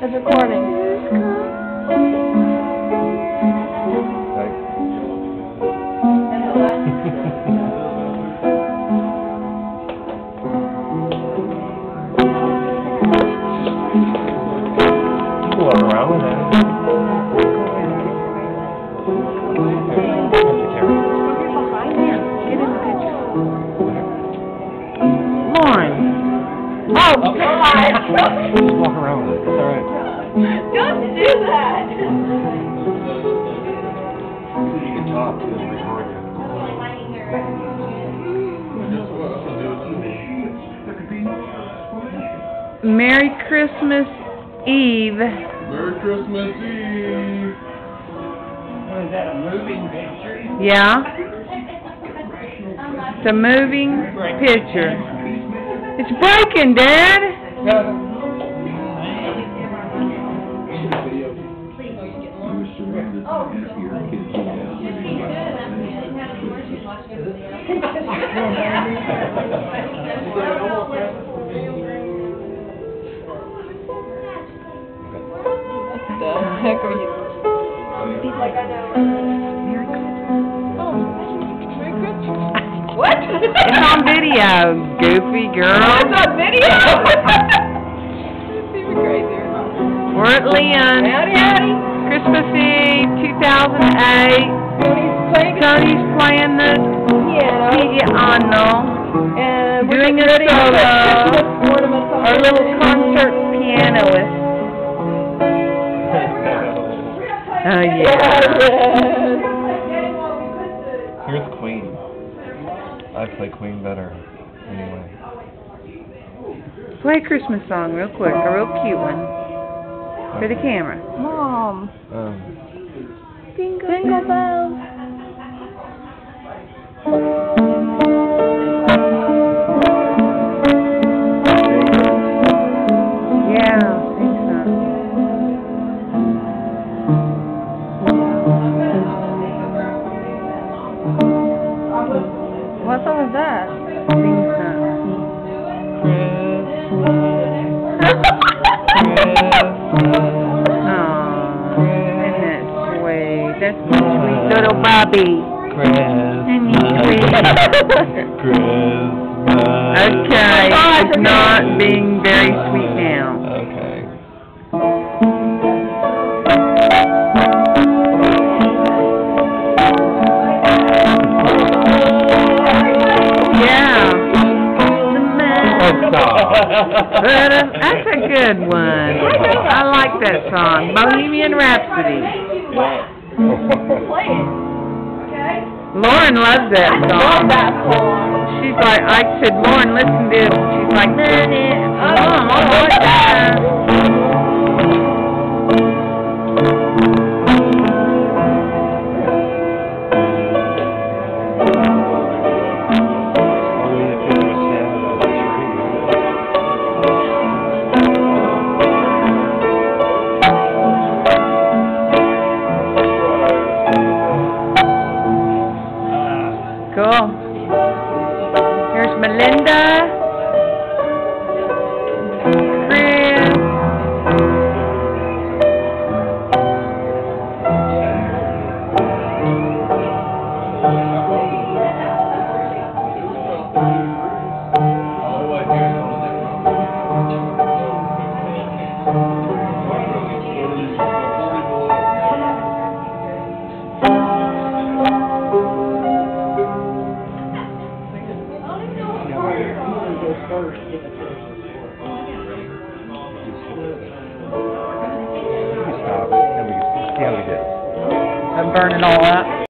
It's recording. Merry Christmas Eve. Merry Christmas Eve. Oh, Was that a moving picture? Yeah? It's a moving picture. It's breaking, Dad. Merry Christmas. Oh, Merry Christmas. What? It's on video, goofy girl. It's on video. We're at Leon's. Howdy, howdy. Christmas Eve, 2008. Tony's playing the piano. piano. And we're Doing a ready to put solo. Christmas ornaments on Our little concert pianist. Oh, Yeah, yeah. yes. Here's Queen. I play Queen better. Anyway. Play a Christmas song real quick, a real cute one. For the camera. Mom. Um, Jingle, Jingle bells. That's my sweet little Bobby. Isn't he sweet? Christmas. Okay, gosh, it's okay. not being very sweet now. Okay. Yeah. Oh, stop. But uh, that's a good one. I like that song, Bohemian Rhapsody. Play it. Lauren loves that song. I Love that song. She's like, I said, Lauren, listen to this. She's like, man, it, Mom, I like that. Here's burning all up.